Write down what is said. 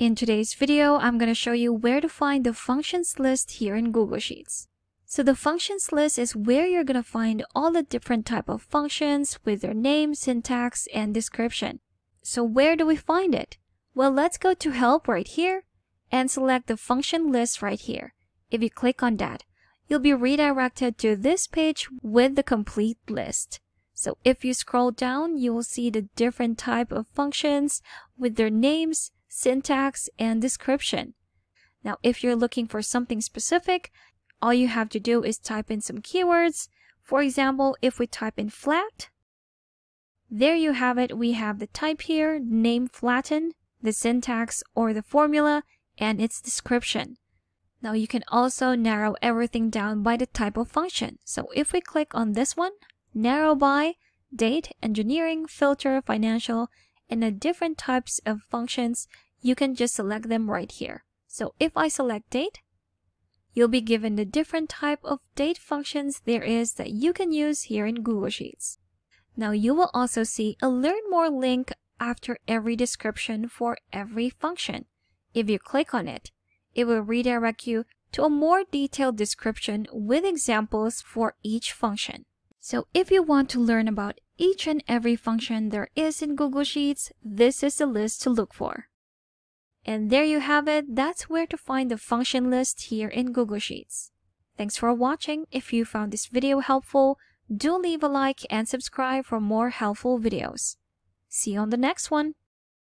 In today's video, I'm going to show you where to find the functions list here in Google Sheets. So the functions list is where you're going to find all the different type of functions with their name, syntax, and description. So where do we find it? Well, let's go to help right here and select the function list right here. If you click on that, you'll be redirected to this page with the complete list. So if you scroll down, you will see the different type of functions with their names, syntax, and description. Now, if you're looking for something specific, all you have to do is type in some keywords. For example, if we type in flat, there you have it. We have the type here, name flatten, the syntax or the formula, and its description. Now you can also narrow everything down by the type of function. So if we click on this one, narrow by date, engineering, filter, financial, and the different types of functions, you can just select them right here. So if I select date, you'll be given the different type of date functions there is that you can use here in Google Sheets. Now you will also see a learn more link after every description for every function. If you click on it, it will redirect you to a more detailed description with examples for each function. So if you want to learn about each and every function there is in Google Sheets, this is the list to look for. And there you have it. That's where to find the function list here in Google Sheets. Thanks for watching. If you found this video helpful, do leave a like and subscribe for more helpful videos. See you on the next one.